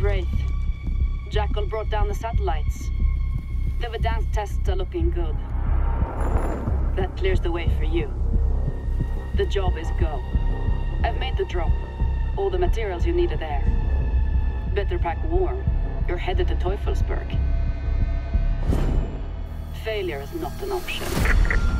Wraith, Jackal brought down the satellites. The Verdansk tests are looking good. That clears the way for you. The job is go. I've made the drop. All the materials you need are there. Better pack warm. You're headed to Teufelsberg. Failure is not an option.